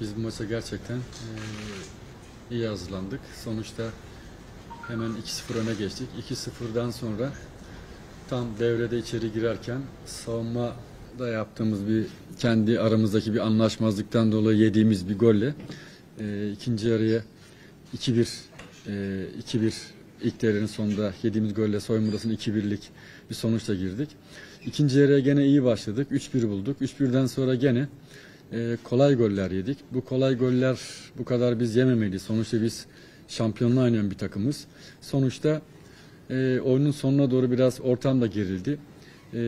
Biz bu maça gerçekten iyi hazırlandık. Sonuçta hemen 2-0 öne geçtik. 2-0'dan sonra tam devrede içeri girerken savunmada yaptığımız bir kendi aramızdaki bir anlaşmazlıktan dolayı yediğimiz bir golle e, ikinci yarıya 2-1 e, 2-1 ilk devrenin sonunda yediğimiz golle soyunma odasına 2-1'lik bir sonuçla girdik. İkinci yarıya gene iyi başladık. 3-1 bulduk. 3-1'den sonra gene e, kolay goller yedik. Bu kolay goller bu kadar biz yememeliyiz. Sonuçta biz şampiyonluğa oynayan bir takımız. Sonuçta e, oyunun sonuna doğru biraz ortam da gerildi. E,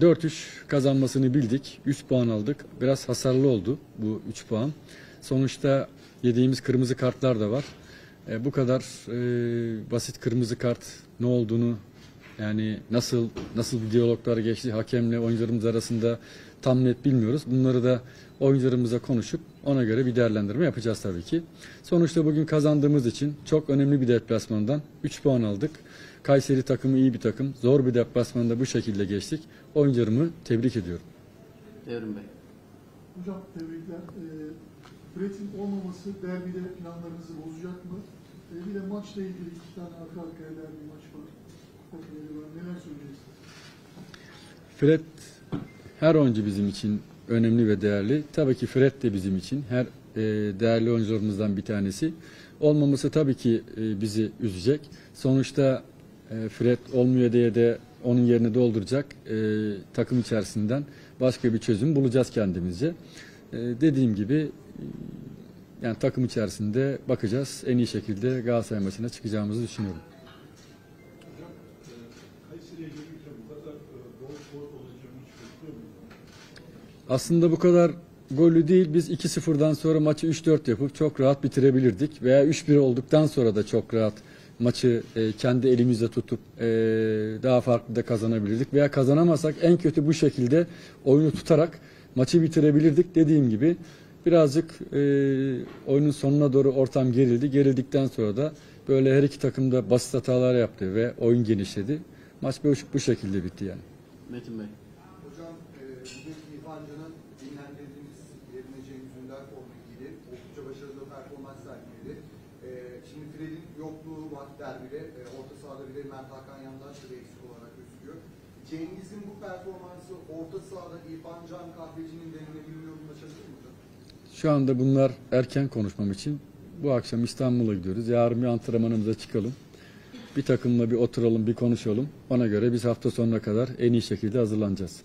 4-3 kazanmasını bildik. 3 puan aldık. Biraz hasarlı oldu bu 3 puan. Sonuçta yediğimiz kırmızı kartlar da var. E, bu kadar e, basit kırmızı kart ne olduğunu yani nasıl nasıl bir diyaloglar geçti hakemle oyuncularımız arasında tam net bilmiyoruz. Bunları da oyuncularımıza konuşup ona göre bir değerlendirme yapacağız tabii ki. Sonuçta bugün kazandığımız için çok önemli bir deplasmandan 3 puan aldık. Kayseri takımı iyi bir takım. Zor bir deplasmanda bu şekilde geçtik. Oyuncularımı tebrik ediyorum. Devrim Bey. Hocam tebrikler. Ee, Fred'in olmaması derbide planlarınızı bozacak mı? Ee, bir de maçla ilgili iki tane arka arkaya derbi maç var. Fred her oyuncu bizim için önemli ve değerli. Tabii ki Fred de bizim için her e, değerli oyuncularımızdan bir tanesi. Olmaması tabii ki e, bizi üzecek. Sonuçta e, Fred olmuyor diye de onun yerini dolduracak e, takım içerisinden başka bir çözüm bulacağız kendimizce. E, dediğim gibi e, yani takım içerisinde bakacağız. En iyi şekilde Galatasaray maçına çıkacağımızı düşünüyorum. Aslında bu kadar gollü değil. Biz 2-0'dan sonra maçı 3-4 yapıp çok rahat bitirebilirdik. Veya 3-1 olduktan sonra da çok rahat maçı e, kendi elimizde tutup e, daha farklı da kazanabilirdik. Veya kazanamasak en kötü bu şekilde oyunu tutarak maçı bitirebilirdik. Dediğim gibi birazcık e, oyunun sonuna doğru ortam gerildi. Gerildikten sonra da böyle her iki takım da basit hatalar yaptı ve oyun genişledi. Maç bu, bu şekilde bitti yani. Metin Bey. Hocam e, bugün İrfan Can'ın dinlendirdiğimiz yerine Cengiz Ünder formu giydi. Oldukça başarılı performans sergiledi. E, şimdi Fred'in yokluğu var derbide. E, orta sahada bir de Mert Hakan Yandaş da eksik olarak gözüküyor. Cengiz'in bu performansı orta sahada İrfan Can Kahveci'nin denenebilir yorumuna çalışır mı hocam? Şu anda bunlar erken konuşmam için. Bu akşam İstanbul'a gidiyoruz. Yarın bir antrenmanımıza çıkalım. Bir takımla bir oturalım, bir konuşalım. Ona göre biz hafta sonuna kadar en iyi şekilde hazırlanacağız.